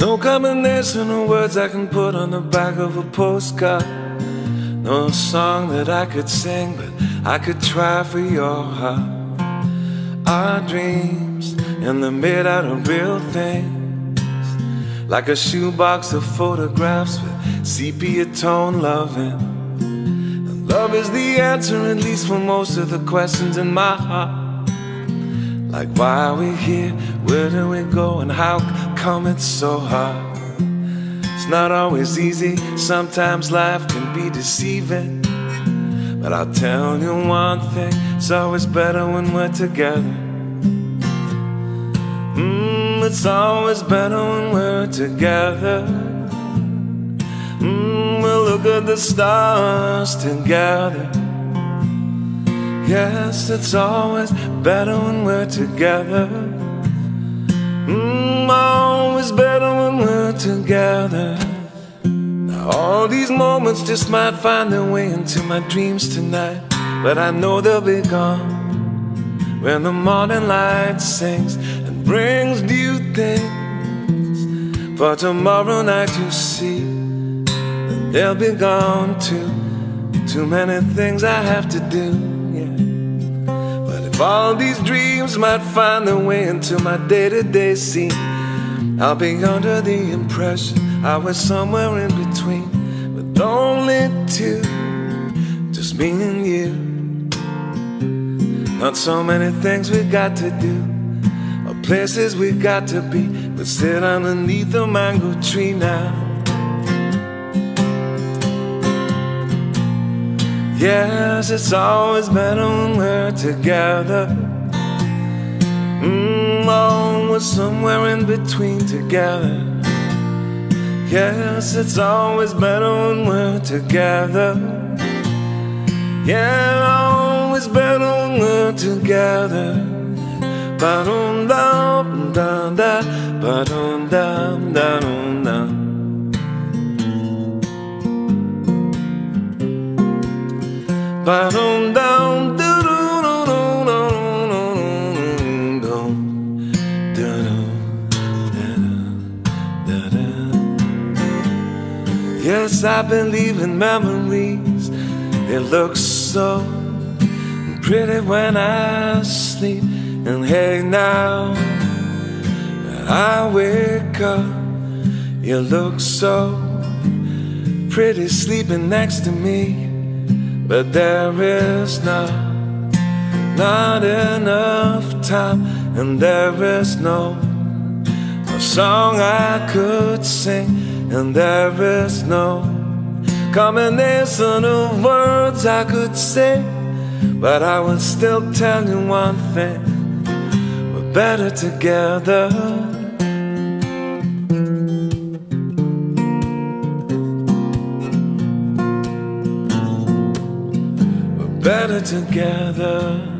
No combination of words I can put on the back of a postcard. No song that I could sing, but I could try for your heart. Our dreams, and they're made out of real things. Like a shoebox of photographs with sepia tone loving. And love is the answer, at least for most of the questions in my heart. Like why are we here? Where do we go? And how come it's so hard? It's not always easy, sometimes life can be deceiving. But I'll tell you one thing, it's always better when we're together. Mmm, it's always better when we're together. Mmm, we'll look at the stars together. Yes, it's always better when we're together. Mmm, together. Now, all these moments just might find their way into my dreams tonight, but I know they'll be gone when the morning light sings and brings new things. For tomorrow night, you see, they'll be gone too. Too many things I have to do. But if all these dreams might find their way into my day to day scene. I'll be under the impression I was somewhere in between, with only two, just me and you. Not so many things we got to do, or places we got to be, but sit underneath the mango tree now. Yes, it's always better when we're together. Mmm, always somewhere in between together. Yes, it's always better when we're together. Yeah, always better when we're together. Ba-dum dum dum da, ba-dum dum dum dum. Ba-dum dum Yes, I believe in memories. It looks so pretty when I sleep. And hey, now I wake up, you look so pretty sleeping next to me. But there is not, not enough time, and there is no, no song I could sing, and there is no combination of words I could say. But I will still tell you one thing we're better together. We're better together.